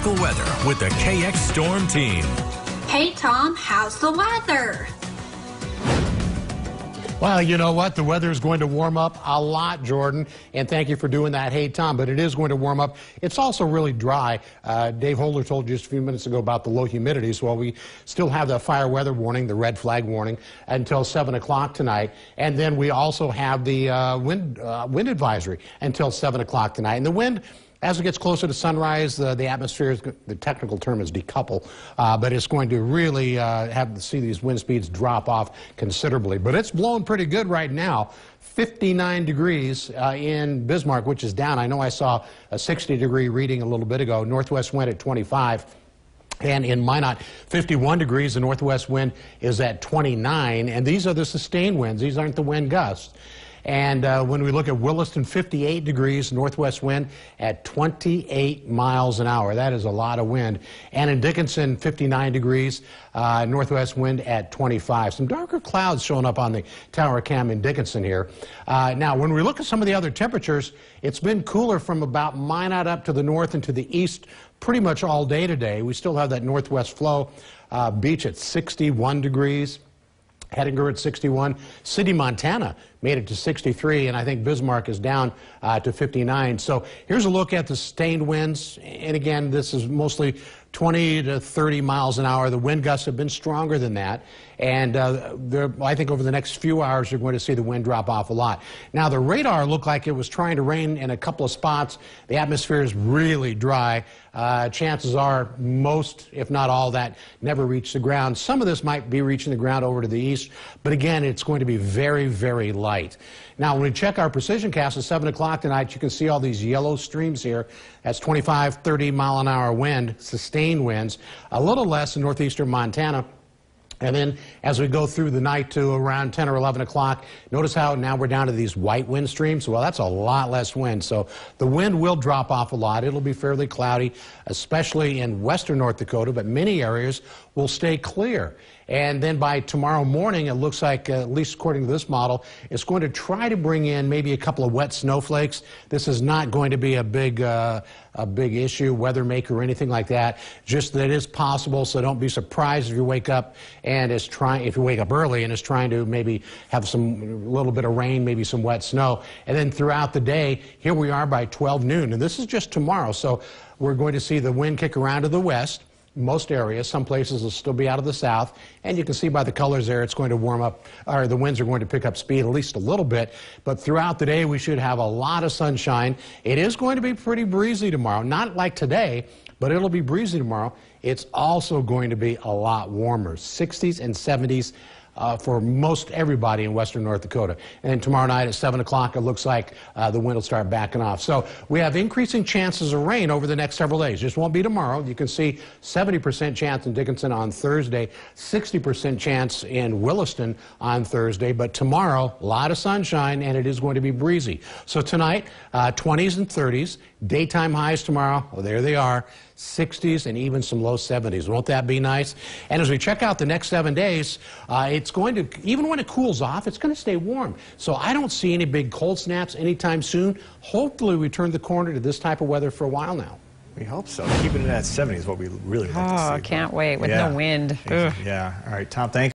local weather with the KX Storm Team. Hey, Tom, how's the weather? Well, you know what? The weather is going to warm up a lot, Jordan, and thank you for doing that. Hey, Tom, but it is going to warm up. It's also really dry. Uh, Dave Holder told you just a few minutes ago about the low humidities. Well, we still have the fire weather warning, the red flag warning, until 7 o'clock tonight. And then we also have the uh, wind, uh, wind advisory until 7 o'clock tonight. And the wind as it gets closer to sunrise, uh, the atmosphere, is, the technical term is decouple, uh, but it's going to really uh, have to see these wind speeds drop off considerably. But it's blowing pretty good right now. 59 degrees uh, in Bismarck, which is down. I know I saw a 60 degree reading a little bit ago. Northwest wind at 25. And in Minot, 51 degrees, the northwest wind is at 29, and these are the sustained winds. These aren't the wind gusts. And uh, when we look at Williston, 58 degrees, northwest wind at 28 miles an hour. That is a lot of wind. And in Dickinson, 59 degrees, uh, northwest wind at 25. Some darker clouds showing up on the tower cam in Dickinson here. Uh, now, when we look at some of the other temperatures, it's been cooler from about Minot up to the north and to the east pretty much all day today. We still have that northwest flow. Uh, beach at 61 degrees. Hettinger at 61. City, Montana made it to 63, and I think Bismarck is down uh, to 59. So here's a look at the sustained winds. And again, this is mostly 20 to 30 miles an hour. The wind gusts have been stronger than that. And uh, I think over the next few hours, you're going to see the wind drop off a lot. Now, the radar looked like it was trying to rain in a couple of spots. The atmosphere is really dry. Uh, chances are most, if not all, that never reach the ground. Some of this might be reaching the ground over to the east, but again, it's going to be very, very light. Now, when we check our precision cast at 7 o'clock tonight, you can see all these yellow streams here. That's 25, 30 mile an hour wind, sustained winds, a little less in northeastern Montana. And then as we go through the night to around 10 or 11 o'clock, notice how now we're down to these white wind streams. Well, that's a lot less wind. So the wind will drop off a lot. It'll be fairly cloudy, especially in western North Dakota, but many areas will stay clear. And then by tomorrow morning, it looks like, uh, at least according to this model, it's going to try to bring in maybe a couple of wet snowflakes. This is not going to be a big, uh, a big issue, weather maker or anything like that. Just that it is possible, so don't be surprised if you wake up is trying, if you wake up early and is trying to maybe have some little bit of rain, maybe some wet snow. And then throughout the day, here we are by 12 noon, and this is just tomorrow. So we're going to see the wind kick around to the west most areas. Some places will still be out of the south. And you can see by the colors there, it's going to warm up, or the winds are going to pick up speed at least a little bit. But throughout the day, we should have a lot of sunshine. It is going to be pretty breezy tomorrow. Not like today, but it'll be breezy tomorrow. It's also going to be a lot warmer, 60s and 70s uh, for most everybody in western North Dakota. And tomorrow night at 7 o'clock, it looks like uh, the wind will start backing off. So we have increasing chances of rain over the next several days. Just won't be tomorrow. You can see 70% chance in Dickinson on Thursday, 60% chance in Williston on Thursday. But tomorrow, a lot of sunshine, and it is going to be breezy. So tonight, uh, 20s and 30s. Daytime highs tomorrow. Oh, there they are. 60s and even some low 70s. Won't that be nice? And as we check out the next seven days, uh, it's going to, even when it cools off, it's going to stay warm. So I don't see any big cold snaps anytime soon. Hopefully we turn the corner to this type of weather for a while now. We hope so. Keeping it at 70 is what we really like oh, to see. Oh, can't wait with yeah. no wind. Yeah. All right, Tom, thanks.